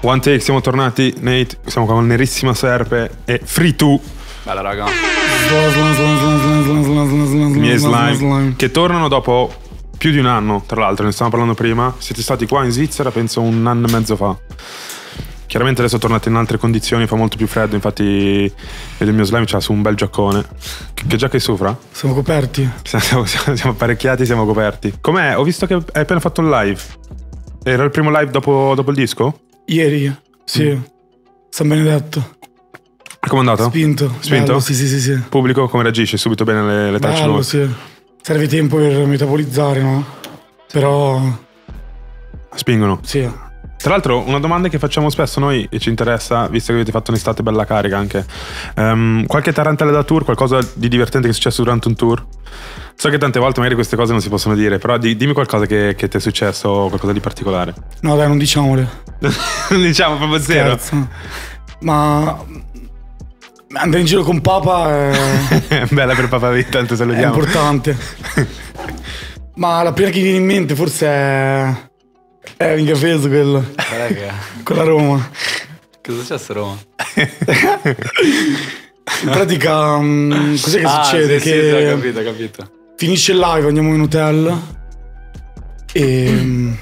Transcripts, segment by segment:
One Take, siamo tornati. Nate, siamo qua con Nerissima Serpe e Free 2, Bella raga. miei slime, che tornano dopo più di un anno, tra l'altro, ne stavamo parlando prima. Siete stati qua in Svizzera, penso un anno e mezzo fa. Chiaramente adesso tornate in altre condizioni, fa molto più freddo, infatti vedo il mio slime c'ha su un bel giaccone. Che, che giacca hai sopra? Siamo coperti. Siamo, siamo- siamo apparecchiati, siamo coperti. Com'è? Ho visto che hai appena fatto un live. Era il primo live dopo, dopo il disco? Ieri, sì. San Benedetto. Come è andato? Spinto. Spinto? Bello, sì, sì, sì, sì. Pubblico come reagisce? Subito bene le, le tracce nuove? sì. Serve tempo per metabolizzare, no? Però, Spingono. sì. Tra l'altro, una domanda che facciamo spesso noi e ci interessa, visto che avete fatto un'estate bella carica anche. Ehm, qualche tarantella da tour, qualcosa di divertente che è successo durante un tour? So che tante volte magari queste cose non si possono dire, però di- dimmi qualcosa che, che ti è successo, qualcosa di particolare. No, dai, non diciamole. diciamo proprio zero. Scherzo. Ma andare in giro con papa è, Bella per Papa Vita, tanto è salutiamo. importante. Ma la prima che mi viene in mente forse è... È mica peso quello. Raga, Con la Roma. cosa è successo a Roma? In pratica, mm, cos'è che ah, succede? Sì, che sì, ho capito, ho capito. finisce il live, andiamo in hotel. E. mm,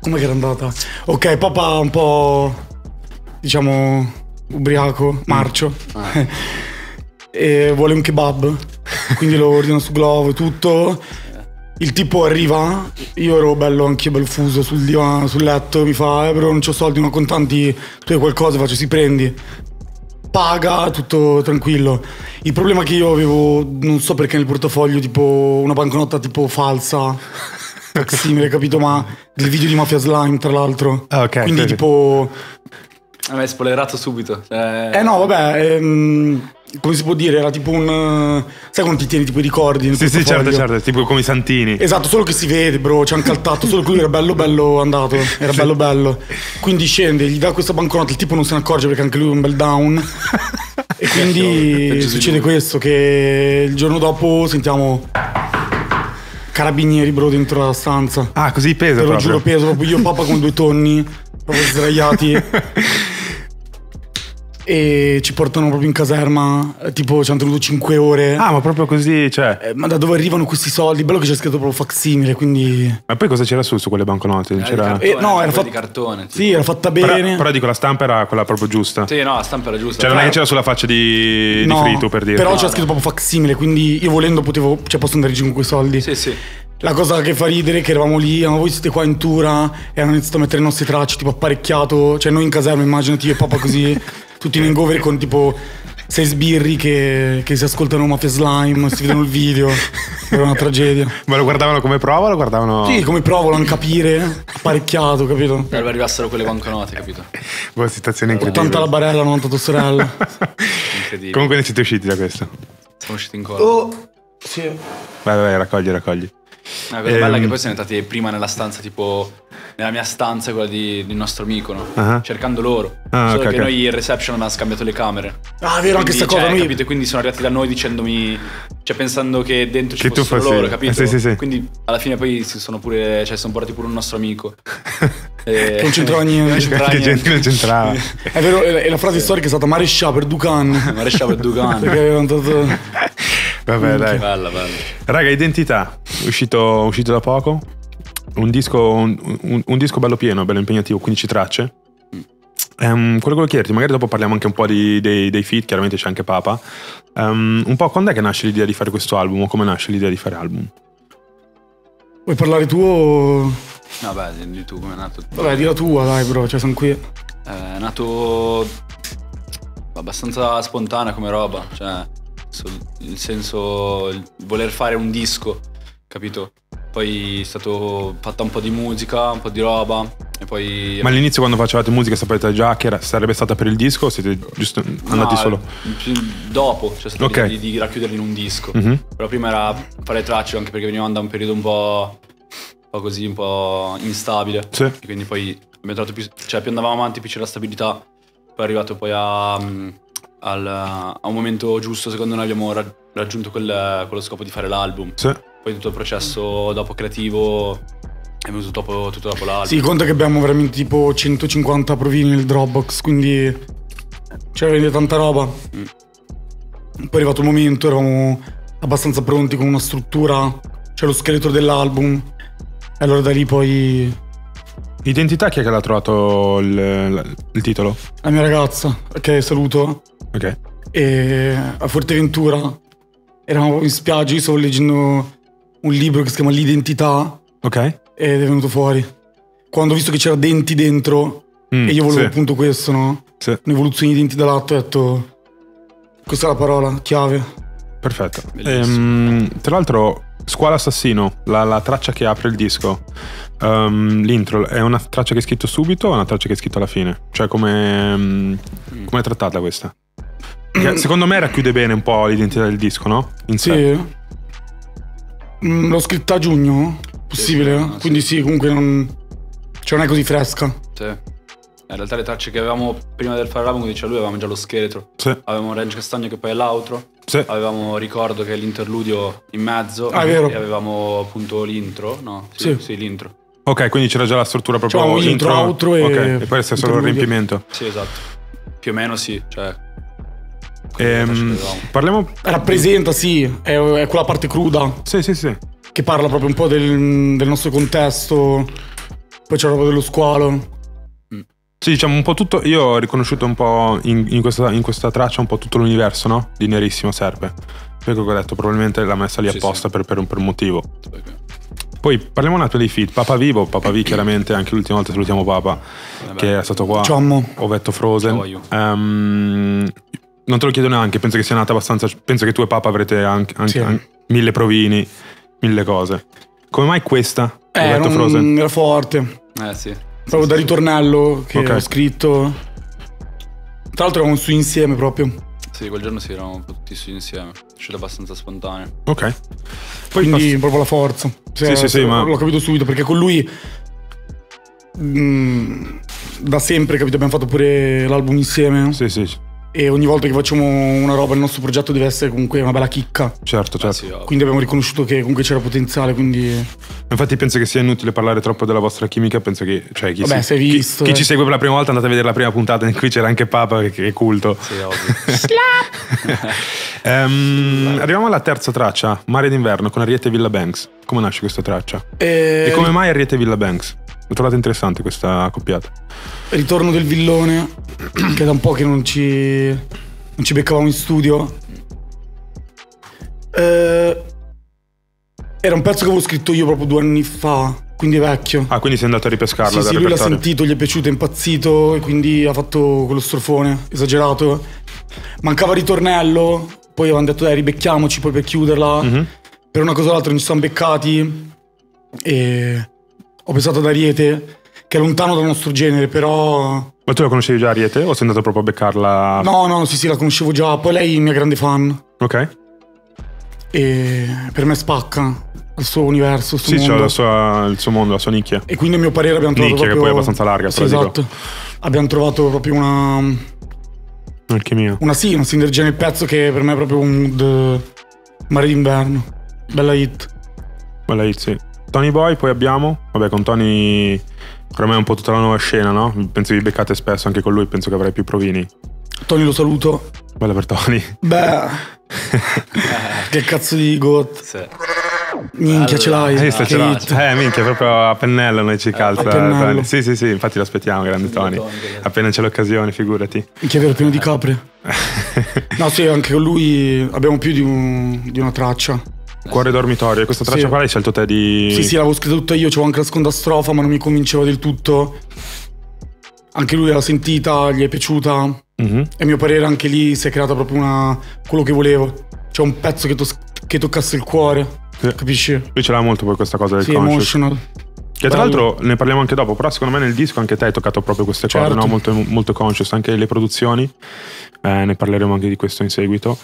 Come che era andata? Ok, papà un po'. diciamo. ubriaco, marcio. Ah. e vuole un kebab. Quindi lo ordino su Glovo e tutto. Il tipo arriva, io ero bello anche bello fuso sul divano, sul letto, mi fa, eh però non c'ho soldi, non ho contanti, tu hai qualcosa, faccio, si prendi. Paga, tutto tranquillo. Il problema è che io avevo, non so perché nel portafoglio, tipo una banconota tipo falsa, simile, capito? Ma del video di Mafia Slime, tra l'altro. Ah, ok, Quindi sì, sì. tipo... Ah, mi hai spoilerato subito. Cioè... Eh no, vabbè, ehm, come si può dire, era tipo un... eh, Sai quando ti tieni tipo i ricordi? Sì, sì, certo, certo, tipo come i Santini. Esatto, solo che si vede, bro, ci hanno caltato, solo che lui era bello bello andato, era bello bello. Quindi scende, gli dà questa banconota, il tipo non se ne accorge perché anche lui è un bel down. e quindi succede questo, che il giorno dopo sentiamo carabinieri, bro, dentro la stanza. Ah, così pesa Te lo proprio. giuro, peso, proprio io e papà con due tonni, proprio sdraiati. e ci portano proprio in caserma, eh, tipo ci hanno tenuto 5 ore. Ah, ma proprio così, cioè. Eh, Ma da dove arrivano questi soldi? Bello che c'è scritto proprio facsimile, quindi... Ma poi cosa c'era su su quelle banconote? Era di C'era... cartone, Eh, no, era quella fat- di cartone. tipo. Sì, era fatta Però, bene. però dico, la stampa era quella proprio giusta. Sì, no, la stampa era giusta. Cioè, non è che Però- c'era sulla faccia di, di No, Frito per dire. Però No, c'è no. scritto proprio facsimile, quindi io volendo potevo, cioè posso andare giù con quei soldi. Sì, sì. La cosa che fa ridere è che eravamo lì, ma voi siete qua in tura e hanno iniziato a mettere le nostre tracce, tipo apparecchiato, cioè noi in caserma, immaginati io e papà così, tutti in hangover con tipo sei sbirri che, che si ascoltano Mafia Slime, si vedono il video, era una tragedia. Ma lo guardavano come prova o lo guardavano. Sì, come provano a capire, apparecchiato, capito? Per arrivassero quelle banconote, capito? Boh, situazione incredibile. 80 la barella, 90 tua sorella. Incredibile. Comunque ne siete usciti da questo. Siamo usciti in coda. Oh, sì. Vai, vai, raccogli, raccogli. La cosa bella è Ehm. che poi siamo entrati prima nella stanza, tipo nella mia stanza, quella di, di nostro amico, no? Ah. Cercando loro. Ah, Solo ok, che ok. noi in reception abbiamo scambiato le camere. Ah, vero, anche sta cosa. cioè, Noi... capito? Quindi sono arrivati da noi dicendomi, cioè pensando che dentro ci Che fossero fossi- loro, capito? eh, sì, sì, sì. Quindi alla fine poi si sono pure, cioè sono portati pure un nostro amico. E- Non c'entrava niente. Non c'entrava che gente non c'entrava. È vero, e la- frase storica è stata Marescià per Ducan. Marescia per Dugan. Perché avevano dato... Vabbè, dai. Bella, bella. Raga, identità. Uscito, uscito da poco. Un disco, un, un- un disco bello pieno, bello impegnativo, 15 tracce. Ehm, quello che volevo chiederti, magari dopo parliamo anche un po' di- dei, dei feat, chiaramente c'è anche Papa. Ehm, un po' quando è che nasce l'idea di fare questo album o come nasce l'idea di fare album? Vuoi parlare tu o... Vabbè, di tu come è nato? Vabbè, di la tua, dai, bro, cioè sono qui. È nato abbastanza spontanea come roba, cioè il senso il voler fare un disco, capito? Poi è stato fatta un po' di musica, un po' di roba e poi Ma all'inizio quando facevate musica sapete già che era- sarebbe stata per il disco o siete giusto andati No, solo? dopo, cioè stata Ok. l'idea di, di racchiuderli in un disco. Mhm. Però prima era fare tracce anche perché venivamo da un periodo un po', un po' così, un po' instabile. Sì. E quindi poi abbiamo trovato più, cioè più andavamo avanti più c'era stabilità. Poi è arrivato poi a, mm, al- a un momento giusto, secondo noi abbiamo ra- raggiunto quel- quello scopo di fare l'album. Sì. Poi tutto il processo dopo creativo È venuto dopo, tutto dopo l'album. Sì, conta che abbiamo veramente tipo 150 provini nel Dropbox, quindi c'era veramente tanta roba. Mm. Poi è arrivato il momento, eravamo abbastanza pronti con una struttura, c'è lo scheletro dell'album. E allora da lì poi Identità chi è che l'ha trovato il, il titolo? la mia ragazza, che saluto, Ok. e a Forteventura eravamo in spiaggia, io stavo leggendo un libro che si chiama L'identità Ok. ed è venuto fuori. Quando ho visto che c'era denti dentro Mm, e io volevo sì, appunto questo, no? sì, Un'evoluzione di denti da latte, ho detto questa è la parola chiave. perfetto. Ehm, tra l'altro, Squalo Assassino, la, la traccia che apre il disco, ehm, l'intro, è una traccia che hai scritto subito o una traccia che hai scritto alla fine? Cioè, come come è trattata questa? Perché secondo me racchiude bene un po' l'identità del disco, no? In sé. Sì. Mm, l'ho scritta a giugno, possibile. Sì, sì, Quindi sì, comunque non, cioè non è così fresca. Sì. In realtà le tracce che avevamo prima del fare l'album, come diceva lui, avevamo già lo scheletro. Sì, Avevamo Range Castagno che poi è l'outro. sì. Avevamo Ricordo che è l'interludio in mezzo. Ah, è vero. E avevamo appunto l'intro. No? Sì, Sì. sì, l'intro. Ok, quindi c'era già la struttura proprio C'avevamo intro, outro e Ok, e poi resta solo il riempimento. Sì, esatto. Più o meno sì. Cioè, Ehm, parliamo... Rappresenta, sì, è, è quella parte cruda Sì, sì, sì. che parla proprio un po' del, del nostro contesto. Poi c'è la roba dello squalo. Sì, diciamo un po' tutto. Io ho riconosciuto un po' in, in questa, in questa traccia un po' tutto l'universo, no? Di Nerissimo Serpe. Perché ho detto, probabilmente l'ha messa lì Sì, apposta sì. Per, per un, per un motivo. Poi parliamo un attimo dei feat. Papa Vivo, Papa V chiaramente, anche l'ultima volta salutiamo Papa, vabbè. che è stato qua. Ciao, ammo. Ovetto Frozen. Ciao, io. Ehm, non te lo chiedo neanche, penso che sia nata abbastanza. Penso che tu e Papa avrete anche, anche- Sì. anche mille provini, mille cose. Come mai questa? Eh, non- Frozen. era forte. Eh sì. Proprio da ritornello che Ok. ho scritto. Tra l'altro eravamo su insieme proprio. Sì, quel giorno sì, eravamo tutti su insieme. È uscito abbastanza spontaneo. Ok. Poi Quindi pass- proprio la forza. Sì, sì, sì, ma- L'ho capito subito perché con lui. mm, da sempre, capito? Abbiamo fatto pure l'album insieme. Sì, sì, E ogni volta che facciamo una roba, il nostro progetto deve essere comunque una bella chicca. certo, Eh certo. sì. Quindi abbiamo riconosciuto che comunque c'era potenziale. Quindi. Infatti penso che sia inutile parlare troppo della vostra chimica, penso che cioè, chi, Vabbè, si- sei chi- visto, chi eh. ci segue per la prima volta andate a vedere la prima puntata in cui c'era anche Papa che, che è culto. Sì, ovvio. Ehm, arriviamo alla terza traccia, Mare d'inverno con Ariete Villa Banks. Come nasce questa traccia? E, E come mai Ariete Villa Banks? L'ho trovata interessante questa coppiata. Ritorno del villone. che da un po' che non ci. non ci beccavamo in studio. Eh, era un pezzo che avevo scritto io proprio due anni fa, quindi è vecchio. Ah, quindi sei andato a ripescarla Sì, sì, lui l'ha sentito, gli è piaciuto, è impazzito e quindi ha fatto quello strofone esagerato. Mancava ritornello, poi avevano detto dai ribecchiamoci poi per chiuderla. Mhm. Per una cosa o l'altra non ci siamo beccati e ho pensato ad Ariete, che è lontano dal nostro genere, però... Ma tu la conoscevi già Ariete o sei andato proprio a beccarla? No, no, sì, sì, la conoscevo già, poi lei è mia grande fan Ok. e per me spacca il suo universo, il suo Sì, mondo. la sua- il suo mondo, la sua nicchia. E quindi a mio parere abbiamo trovato Nicchia, che proprio... poi è abbastanza larga, Sì, però dico. esatto. Abbiamo trovato proprio una... Alchimia. Una sì, una sinergia nel pezzo che per me è proprio un mood eh, mare d'inverno. Bella hit. Bella hit, sì. Tony Boy, poi abbiamo. Vabbè, con Tony. Per me è un po' tutta la nuova scena, no? Penso vi beccate spesso anche con lui, penso che avrai più provini. Tony lo saluto. Bella per Tony. Beh, che cazzo di goat. Sì. Minchia, ce l'hai. Che Ce l'ha. hit. Eh, minchia, proprio a pennello noi ci calza. a pennello. Tony. Sì, sì, sì, infatti lo aspettiamo, grande Tony. Appena c'è l'occasione, figurati. Minchia, vero, pieno di capre. No, sì, anche con lui abbiamo più di, un- di una traccia. Cuore dormitorio. Questa traccia Sì. qua l'hai scelto te di. Sì, sì, l'avevo scritta tutta io, c'avevo anche la seconda strofa, ma non mi convinceva del tutto. Anche lui l'ha sentita, gli è piaciuta. Mhm. E a mio parere anche lì si è creata proprio una... quello che volevo. C'è un pezzo che, tos- che toccasse il cuore. Sì. Capisci? Lui ce l'ha molto poi questa cosa del Sì, conscious. emotional. Che tra Bello. l'altro ne parliamo anche dopo, però secondo me nel disco anche te hai toccato proprio queste cose, Certo. no? molto, molto conscious, anche le produzioni, eh, ne parleremo anche di questo in seguito,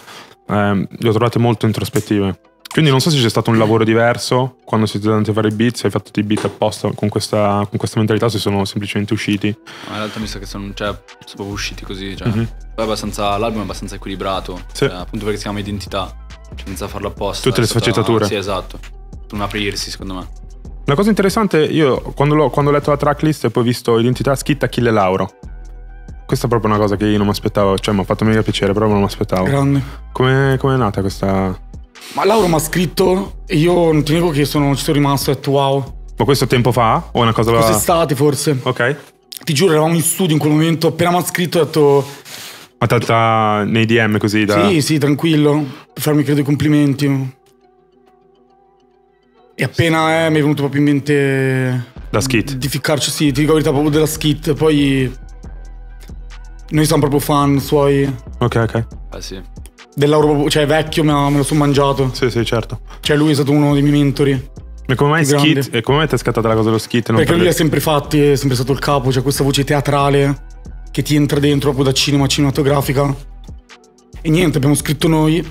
eh, le ho trovate molto introspettive. Quindi non so se c'è stato un lavoro diverso quando siete andati a fare i beat, se hai fatto dei beat apposta con questa, con questa mentalità, o se sono semplicemente usciti. Ma in realtà mi sa che sono, cioè, sono proprio usciti così. Cioè, Mhm. abbastanza, l'album è abbastanza equilibrato. Sì. cioè, appunto perché si chiama Identità. Cioè, senza farlo apposta. Tutte le stata- sfaccettature. Sì, esatto. Un aprirsi, secondo me. La cosa interessante, io quando, l'ho- quando ho letto la tracklist e poi ho visto Identità scritta Achille Lauro. Questa è proprio una cosa che io non mi aspettavo, cioè mi ha fatto mega piacere, però non mi aspettavo. Grande. Come è nata questa... Ma Lauro mi ha scritto e io non ti nego che sono, ci sono rimasto e ho detto wow. Ma questo tempo fa? O è una cosa... Quest'estate forse. Ok. Ti giuro, eravamo in studio in quel momento, appena mi ha scritto ho detto Ma tanta nei DM così da... sì, sì, tranquillo, per farmi credo i complimenti. E appena eh, mi è venuto proprio in mente Da skit. di ficcarci, sì, ti dico la verità proprio della skit, poi noi siamo proprio fan suoi. Ok, ok. Ah sì. Del Lauro proprio, cioè vecchio me, me lo sono mangiato. Sì, sì, certo. Cioè lui è stato uno dei miei mentori. E come mai skit? E come mai ti è scattata la cosa dello skit? Non Perché per lui ha sempre fatti, è sempre stato il capo, cioè questa voce teatrale che ti entra dentro proprio da cinema cinematografica. E niente, abbiamo scritto noi.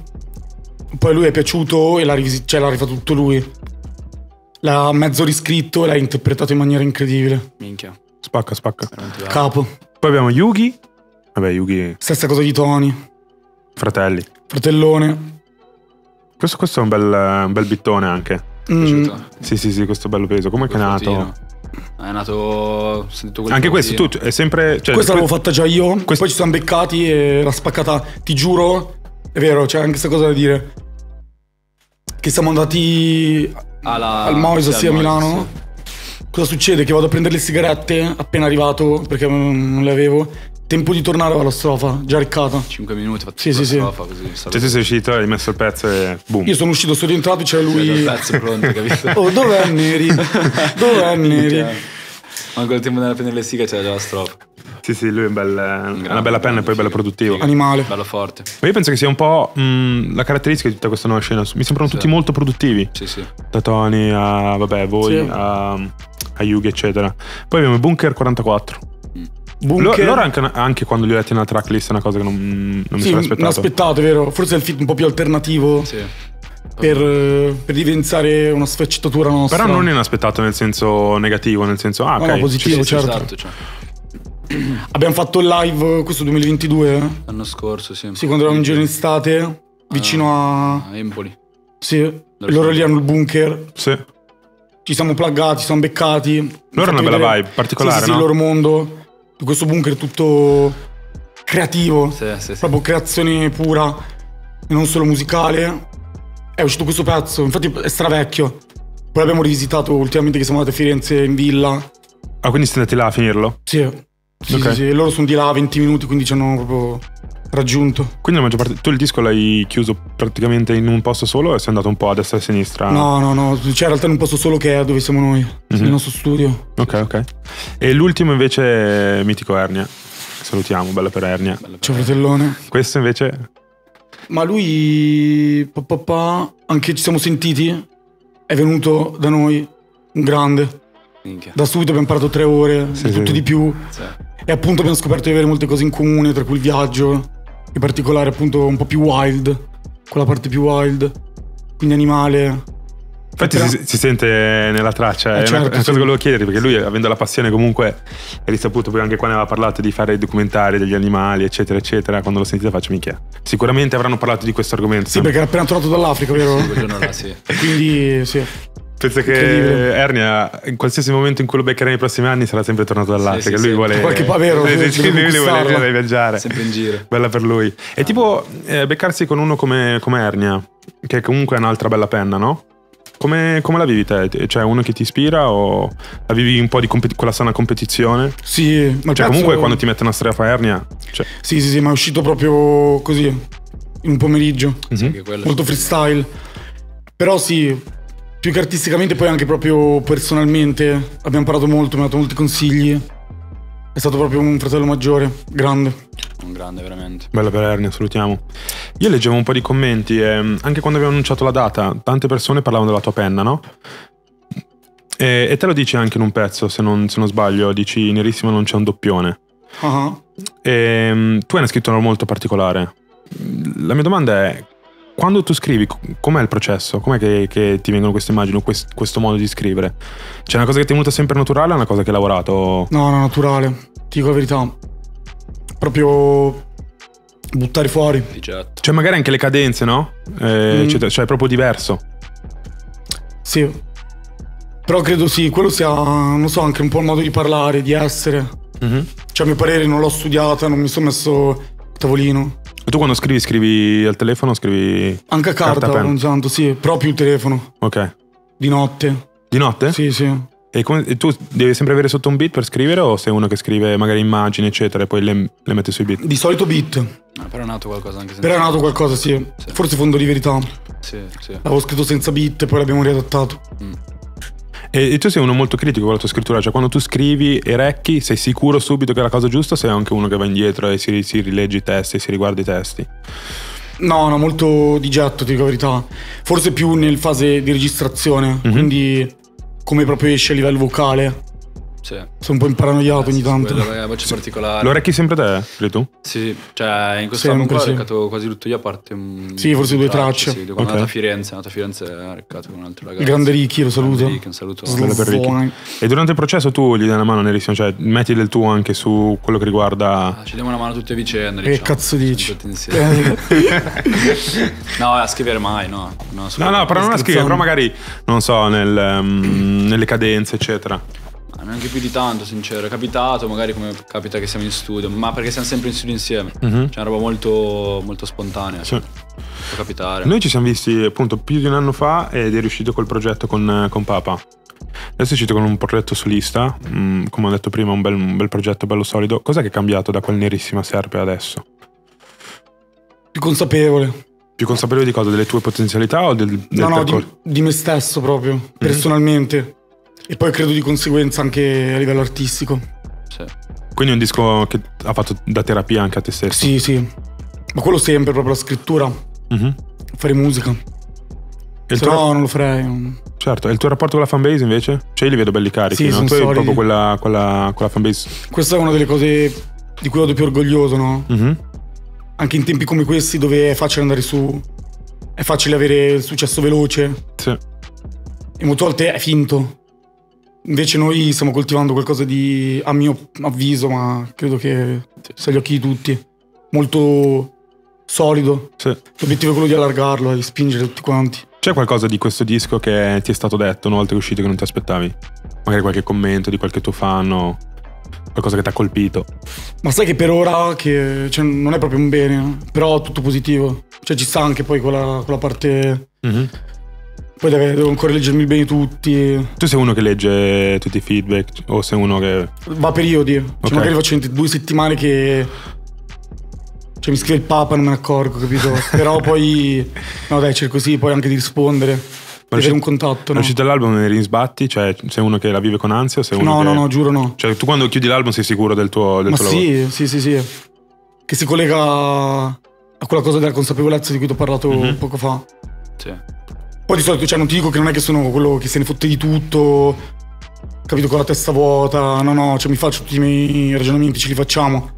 Poi lui è piaciuto e l'ha, rivisi- cioè, l'ha rifatto tutto lui. L'ha mezzo riscritto e l'ha interpretato in maniera incredibile. Minchia. Spacca, spacca. Capo. Poi abbiamo Yugi. Vabbè, Yugi, Stessa cosa di Tony. Fratelli. Fratellone. Questo, questo è un bel, un bel bittone anche. Mm? Sì, sì, sì, questo è bello peso. Come è che è nato? È nato. Ho sentito quel Anche questo, tu è sempre. Cioè, Questa que- l'avevo fatta già io. Questo- Poi ci siamo beccati e l'ha spaccata. Ti giuro, è vero, c'è anche questa cosa da dire. Che siamo andati Alla- al Moise, sì, sì, a Milano. Cosa succede? Che vado a prendere le sigarette appena arrivato perché non le avevo. Tempo di tornare alla strofa, già riccata. 5 minuti, fatto Sì, sì, sì, sì. strofa così. Cioè, tu sei uscito, hai messo il pezzo e boom. Io sono uscito, sono rientrato e c'era C'era lui. già il pezzo pronto, capito? Oh, dov'è Neri? Dov'è Neri? Minchia. Manco il tempo di andare a prendere le siga c'era già la strofa. Sì, sì, lui è, un bel- è una bella penna e poi bello produttivo. Animale. Bello forte. Ma io penso che sia un po' mh, la caratteristica di tutta questa nuova scena. Mi sembrano tutti molto produttivi. Sì, sì. Da Tony a, vabbè, voi, Sì. a, a Yugi, eccetera. Poi abbiamo Bunker 44. Bunker. loro anche, anche quando li ho letti nella tracklist è una cosa che non, non mi sì, sono non aspettato. aspettato, vero? Forse è il fit un po' più alternativo Sì. per, eh, per evidenziare una sfaccettatura nostra. Però non inaspettato nel senso negativo, nel senso, ah, No, ok. no, positivo. Sì, certo. esatto, cioè. Abbiamo fatto il live questo 2022. eh? L'anno scorso, sì. Sì, quando eravamo in giro in estate, vicino a. A Empoli. Sì, e loro lì hanno il bunker. Sì. Ci siamo pluggati, ci siamo beccati. Loro hanno una bella Vedere- vibe particolare, sì, sì, no? Sì, il loro mondo. Di questo bunker tutto creativo. Sì, sì, sì. Proprio creazione pura e non solo musicale. È uscito questo pezzo, infatti è stravecchio. Poi l'abbiamo rivisitato ultimamente che siamo andati a Firenze in villa. Ah, quindi siete andati là a finirlo? Sì, sì, Ok. sì, sì. Loro sono di là a 20 minuti, quindi ci hanno proprio raggiunto. Quindi la maggior parte. Tu il disco l'hai chiuso praticamente in un posto solo e sei andato un po' a destra e a sinistra? No, no, no, cioè in realtà in un posto solo che è dove siamo noi, Mhm. il nostro studio. Ok, ok. E l'ultimo invece è Mitico Ernia. Salutiamo, bella per Ernia. Bello Ciao per- fratellone. Questo invece. Ma lui, pa, pa, pa, anche ci siamo sentiti, è venuto da noi, un grande. Minchia. Da subito abbiamo parlato tre ore, Sì, di tutto sì. di più. Sì. E appunto abbiamo scoperto di avere molte cose in comune, tra cui il viaggio, in particolare appunto un po' più wild, quella parte più wild, quindi animale. Infatti si, si sente nella traccia, è Eh, una, certo, è una cosa sì. che volevo chiedere, perché lui avendo la passione comunque è risaputo poi anche quando aveva parlato di fare i documentari degli animali, eccetera, eccetera, quando l'ho sentito faccio minchia. Sicuramente avranno parlato di questo argomento. Sì, perché era appena tornato dall'Africa, vero? Giorno là, sì. Quindi sì. Penso che Ernia, in qualsiasi momento in cui lo beccherà nei prossimi anni, sarà sempre tornato dall'Africa. Sì, sì, lui sì. vuole. Qualche pa- vero, deve sì, lui vuole viaggiare. Sempre in giro. Bella per lui. E tipo, eh, beccarsi con uno come, come Ernia, che comunque è un'altra bella penna, no? Come, come la vivi te? Cioè, uno che ti ispira o la vivi un po' di competi- con la sana competizione? Sì, ma Cioè, pezzo- comunque quando ti mette una strefa Ernia, cioè, Sì, sì, sì, ma è uscito proprio così, in un pomeriggio. Quello Molto freestyle. Però sì, più che artisticamente, poi anche proprio personalmente abbiamo parlato molto, mi ha dato molti consigli. È stato proprio un fratello maggiore, grande. Un grande, veramente. bella per Ernia, salutiamo. Io leggevo un po' di commenti e mm, anche quando abbiamo annunciato la data, tante persone parlavano della tua penna, no? E, e te lo dici anche in un pezzo, se non, se non sbaglio, dici Nerissimo non c'è un doppione. Ah, E, mm, tu hai una scrittura molto particolare. La mia domanda è, quando tu scrivi, co- com'è il processo? Com'è che, che ti vengono queste immagini, o quest- questo modo di scrivere? C'è una cosa che ti è venuta sempre naturale o una cosa che hai lavorato? No, no, naturale. Ti dico la verità. Proprio buttare fuori. Getto. Cioè magari anche le cadenze, no? Eh, Mm. eccetera. Cioè è proprio diverso. Sì. Però credo sì, quello sia, non so, anche un po' il modo di parlare, di essere. Mhm. Cioè, a mio parere non l'ho studiata, non mi sono messo tavolino. E tu quando scrivi, scrivi al telefono o scrivi... Anche a carta, Carta, ogni tanto, sì. Proprio il telefono. Ok. Di notte. Di notte? Sì, sì. E, come- e tu devi sempre avere sotto un beat per scrivere o sei uno che scrive magari immagini eccetera e poi le, le mette sui beat? Di solito beat. Ah, però è nato qualcosa anche senza Però è nato qualcosa, sì. Forse fondo di verità. Sì, sì. L'avevo scritto senza beat e poi l'abbiamo riadattato. E, e tu sei uno molto critico con la tua scrittura, cioè quando tu scrivi e recchi sei sicuro subito che è la cosa giusta o sei anche uno che va indietro e si, si rilegge i testi, si riguarda i testi? No, no, molto di getto, ti dico la verità. Forse più nel fase di registrazione, Mhm. quindi come proprio esce a livello vocale. Sì. Sono un po' imparanoiato ogni tanto. Quella è la voce particolare. Lo recchi sempre te, credi tu? Sì, cioè in questo Sempre, album qua ho sì. reccato quasi tutto io a parte un... Sì, forse due tracce, tracce. Sì, quando Ok. è andato a Firenze, andato a Firenze ha reccato con un altro ragazzo. Il grande Ricky, lo saluto. Ricky, un saluto. Per Ricky. E durante il processo tu gli dai una mano nerissimo, cioè metti del tuo anche su quello che riguarda... Ah, ci diamo una mano tutti a vicenda. Che diciamo. cazzo dici? Eh, no, a scrivere mai, no. No, No, no, però non a scrivere, però magari, non so, nel, ehm, nelle cadenze, eccetera. Ma Neanche più di tanto, sincero. È capitato, magari come capita che siamo in studio, ma perché siamo sempre in studio insieme. Mhm. C'è una roba molto, molto spontanea. Sì. Può capitare. Noi ci siamo visti appunto più di un anno fa ed è riuscito col progetto con, con Papa. Adesso è uscito con un progetto solista, mm, come ho detto prima, un bel, un bel progetto bello solido. Cos'è che è cambiato da quel nerissima serpe adesso? più consapevole. Più consapevole di cosa? Delle tue potenzialità o del, del No, no, di, di me stesso proprio, Mhm. personalmente. E poi credo di conseguenza anche a livello artistico. Sì. Quindi è un disco che ha fatto da terapia anche a te stesso. Sì, sì. Ma quello sempre, proprio la scrittura, Mhm. fare musica. E il Se tuo, no non lo farei. certo, e il tuo rapporto con la fanbase invece? Cioè, io li vedo belli carichi, Sì, no? Tu hai proprio quella, quella, quella fanbase. Questa è una delle cose di cui vado più orgoglioso, no? Mhm. Anche in tempi come questi dove è facile andare su, è facile avere il successo veloce Sì. e molte volte è finto. Invece noi stiamo coltivando qualcosa di, a mio avviso, ma credo che sia agli occhi di tutti, molto solido. Sì. L'obiettivo è quello di allargarlo e di spingere tutti quanti. C'è qualcosa di questo disco che ti è stato detto una volta che è uscito che non ti aspettavi? Magari qualche commento di qualche tuo fan o qualcosa che ti ha colpito? Ma sai che per ora che, cioè, non è proprio un bene, però tutto positivo. Cioè ci sta anche poi quella, quella parte... Mhm. Poi deve- devo ancora leggermi bene tutti. Tu sei uno che legge tutti i feedback o sei uno che... Va a periodi. Cioè Ok. magari faccio due settimane che... Cioè mi scrive il Papa e non me ne accorgo, capito? Però poi... No dai, cerco sì, poi anche di rispondere. Avere un contatto, no? uscito l'album e eri in sbatti? Cioè sei uno che la vive con ansia o sei uno No, che... no, no, giuro no. Cioè tu quando chiudi l'album sei sicuro del tuo, del Ma tuo lavoro? sì, sì, sì, sì. Che si collega a quella cosa della consapevolezza di cui ti ho parlato Mhm. poco fa. Sì. Poi di solito, cioè, non ti dico che non è che sono quello che se ne fotte di tutto, capito, con la testa vuota. No, no, cioè mi faccio tutti i miei ragionamenti, ce li facciamo.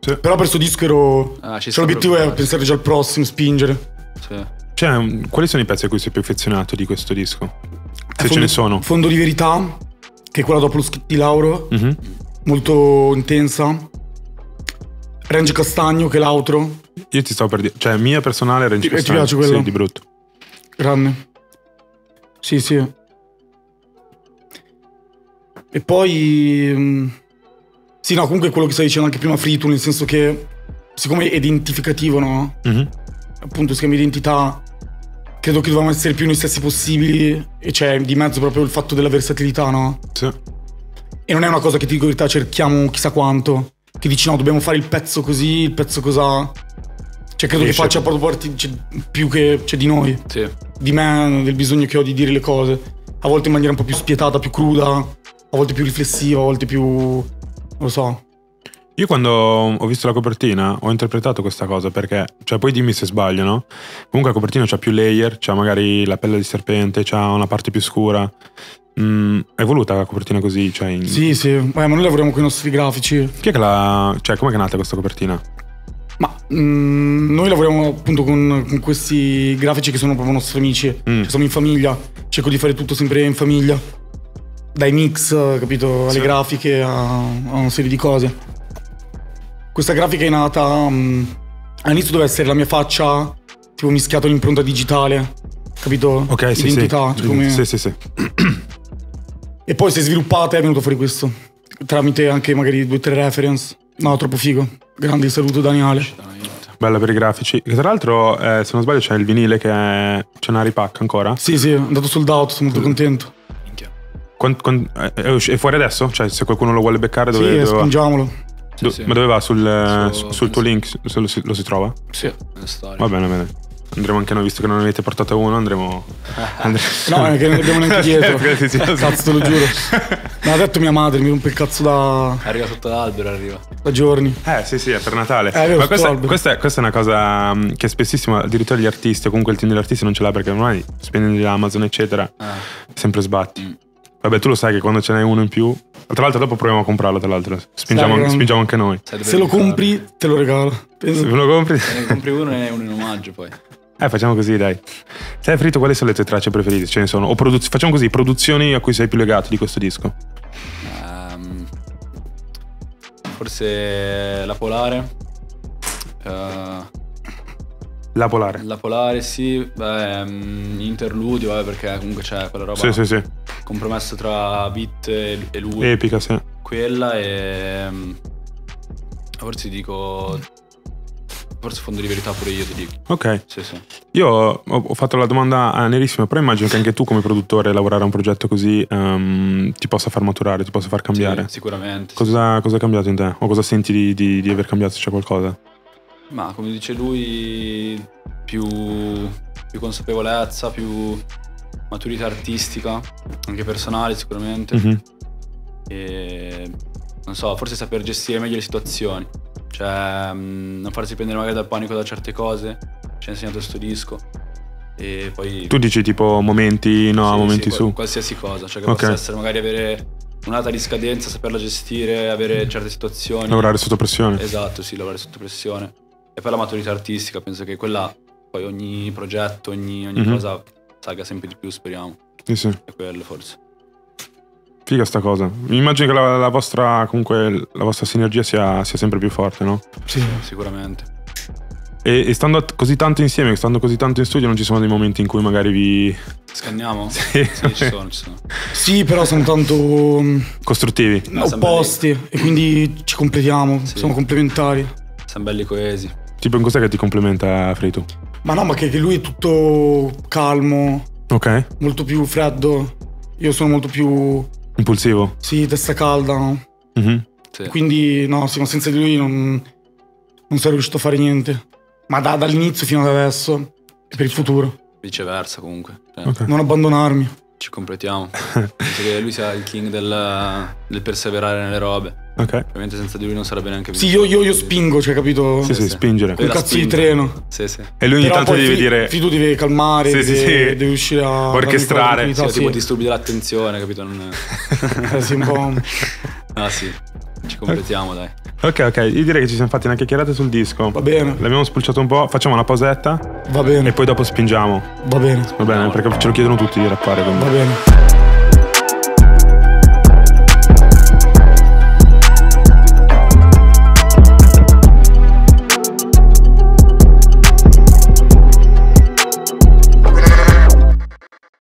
Sì. Però per sto disco ero... Ah, ci cioè, l'obiettivo è pensare già al prossimo, spingere. Sì. Cioè, quali sono i pezzi a cui sei più affezionato di questo disco? Se ce Fondo- ne sono. Fondo di verità, che è quella dopo lo skit di Lauro, Mhm. molto intensa. Range Castagno, che è l'outro, Io ti stavo per dire... Cioè mia personale Range Ti- ti Castagno. piace quello? Sì, di brutto. Grande. Sì, sì. E poi... mm, Sì, no, comunque quello che stai dicendo anche prima Fritu, nel senso che siccome è identificativo, no? Mhm. Appunto si chiama identità, credo che dobbiamo essere più noi stessi possibili e c'è di mezzo proprio il fatto della versatilità, no? Sì. E non è una cosa che ti dico in verità cerchiamo chissà quanto, che dici no, dobbiamo fare il pezzo così, il pezzo cosà. Cioè credo Riesce- che faccia proprio parte cioè, più che cioè, di noi, Sì. di me, del bisogno che ho di dire le cose. A volte in maniera un po' più spietata, più cruda, a volte più riflessiva, a volte più... non lo so. Io quando ho visto la copertina ho interpretato questa cosa perché, cioè poi dimmi se sbaglio, no? Comunque la copertina c'ha più layer, c'ha magari la pelle di serpente, c'ha una parte più scura. Mm, è voluta la copertina così? Cioè, in- Sì, sì, eh, ma noi lavoriamo con i nostri grafici. Chi è che l'ha... Cioè, com'è che è nata questa copertina? Ma mm, noi lavoriamo appunto con, con questi grafici che sono proprio nostri amici. Mm. Cioè, siamo in famiglia. Cerco di fare tutto sempre in famiglia. Dai mix, capito, alle Sì. grafiche, a, a una serie di cose. Questa grafica è nata. mm, all'inizio doveva essere la mia faccia, tipo mischiato all'impronta digitale. Capito? Ok, sì, Identità. sì. cioè come- Sì, sì, sì. E poi si è sviluppata e è venuto fuori questo. Tramite anche magari due o tre reference. No, troppo figo. Grande saluto Daniele. Bella per i grafici. Che tra l'altro, eh, se non sbaglio, c'è il vinile che è... c'è una ripack ancora. Sì, sì, è andato sold out, sono molto contento. Minchia. Quan- quan- è, fuori adesso? Cioè, se qualcuno lo vuole beccare, dove, sì, dove va? spingiamolo. Sì, Do- sì. Ma dove va? Sul, eh, Su- sul tuo link? Se lo si, lo si trova? Sì, nella storia. Va bene, bene. Andremo anche noi, visto che non ne avete portato uno, andremo... andre- No, è che non abbiamo neanche dietro. Sì, sì, sì. Cazzo, te lo giuro. Me l'ha detto mia madre, mi rompe il cazzo da, Arriva sotto l'albero, arriva. da giorni. Eh sì sì, è per Natale. Eh, Ma questa, questa è, questa è una cosa mm, che spessissimo addirittura gli artisti o comunque il team degli artisti non ce l'ha perché ormai spendi Amazon eccetera, Ah, sempre sbatti. Mm. Vabbè tu lo sai che quando ce n'hai uno in più, tra l'altro dopo proviamo a comprarlo tra l'altro, spingiamo, Sai che- spingiamo anche noi. Se lo compri, te lo regalo. Se lo compri? Se ne compri uno e uno in omaggio poi. Eh facciamo così dai. Sai Frito quali sono le tue tracce preferite? Ce ne sono? O produz- facciamo così, produzioni a cui sei più legato di questo disco. Ehm, forse la polare. Eh, La Polare. la polare sì, beh, mm, interludio, vabbè, perché comunque c'è quella roba Sì sì sì, compromesso tra beat e, lui. epica sì. Quella e... mm, Forse dico... Forse fondo di verità pure io ti dico. Ok, Sì, sì. io ho, ho fatto la domanda a Nerissimo, però immagino che anche tu come produttore lavorare a un progetto così ehm, ti possa far maturare, ti possa far cambiare. Sì, sicuramente. sì. Cosa, cosa è cambiato in te? O cosa senti di, di- di aver cambiato se c'è qualcosa? Ma come dice lui, più, più consapevolezza, più maturità artistica, anche personale sicuramente. Mhm. E non so, forse saper gestire meglio le situazioni. Cioè, mh, non farsi prendere magari dal panico da certe cose. Ci ha insegnato questo disco. E poi. Tu dici tipo momenti no, Sì, momenti sì, su. Qualsiasi cosa. Cioè, che Ok. possa essere magari avere una data di scadenza, saperla gestire, avere certe situazioni. Lavorare sotto pressione. Esatto, sì, lavorare sotto pressione. E poi la maturità artistica, penso che quella, poi ogni progetto, ogni, ogni Mhm. cosa salga sempre di più, speriamo. Sì, sì. È quello forse. Figa sta cosa. Mi immagino che la, la vostra, comunque, la vostra sinergia sia, sia sempre più forte, no? Sì. Sicuramente. E, e stando così tanto insieme, stando così tanto in studio, non ci sono dei momenti in cui magari vi... Scanniamo? Sì. Sì, ci sono, ci sono. Sì, però sono tanto mm, Costruttivi. No, opposti e quindi ci completiamo, Sì. siamo complementari. Siamo belli coesi. Tipo in cos'è che ti complementa Frito? Ma no, ma che, che lui è tutto calmo, Ok. molto più freddo. Io sono molto più, Impulsivo. sì, testa calda, no? Mhm. Sì. Quindi no, sì, ma senza di lui non, non sarei riuscito a fare niente. Ma da- dall'inizio fino ad adesso e per il futuro. Viceversa comunque. Cioè, Ok. Non abbandonarmi. Ci completiamo. Penso che lui sia il king del, del perseverare nelle robe. Ok. Ovviamente senza di lui non sarebbe neanche Sì, io, io, io spingo, cioè, capito? Sì, sì, sì. spingere. La cazzo di treno. Sì, sì. E lui ogni Però tanto devi Fi- dire... Fido deve calmare, Sì, sì, deve, sì. deve riuscire a Orchestrare. darmi Sì, quella tipo disturbi dell'attenzione, capito? Non... sì. Eh, sì, un po'. Ah sì, ci completiamo dai. Ok, ok. Io direi che ci siamo fatti una chiacchierata sul disco. Va bene, L'abbiamo spulciato un po'. Facciamo una pausetta va e bene, poi dopo spingiamo. va bene, Va bene? Perché ce lo chiedono tutti di rappare. quindi. va bene.